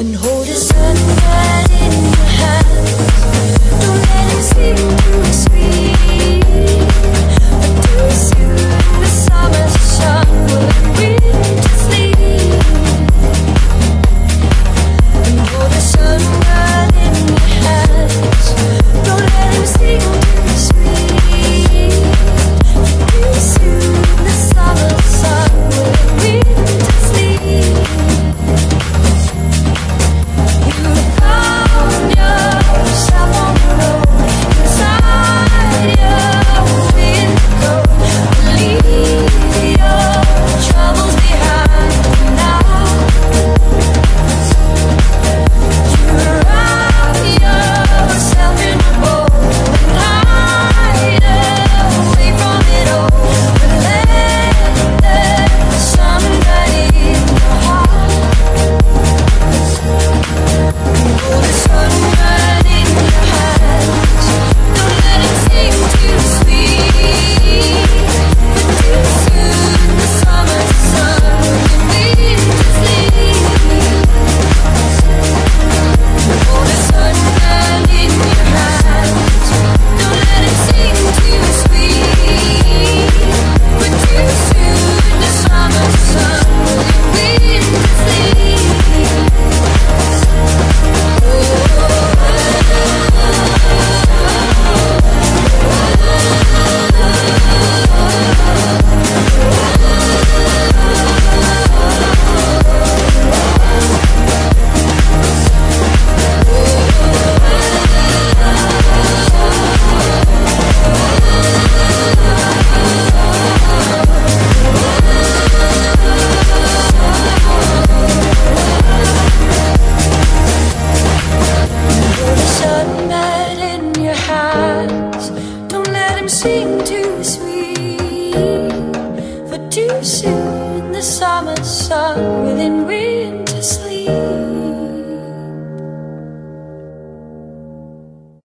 and hold us up. seem too sweet for too soon. The summer sun within wind.